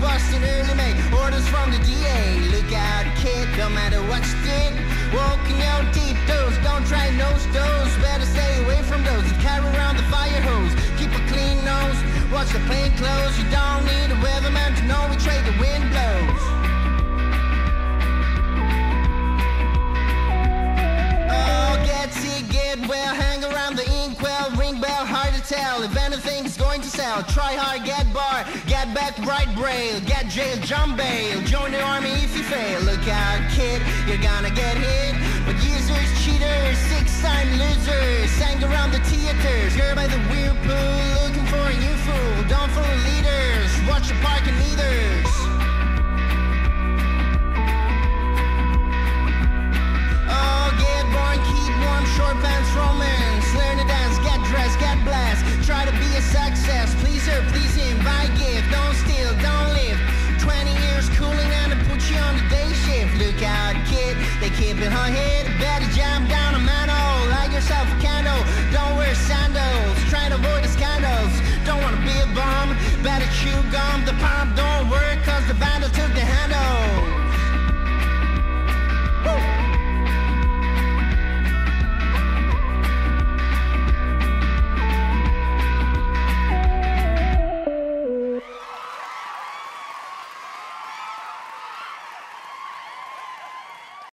say the mouse bust in early May. Orders from the DA. Look out, kid, no matter what you did. Walking your deep toes, don't try nose toes. Better stay away from those that carry around the fire hose. Keep a clean nose, watch the plain clothes. You don't need a weatherman to know which way the wind blows. If going to sell. Try hard, get bar, get back, right braille, get jail, jump bail, join the army if you fail. Look out, kid, you're gonna get hit. But users, cheaters, six-time losers, sang around the theaters, here by the whirlpool, looking for a new fool. Don't follow leaders, watch the parking meters. They keep it on head.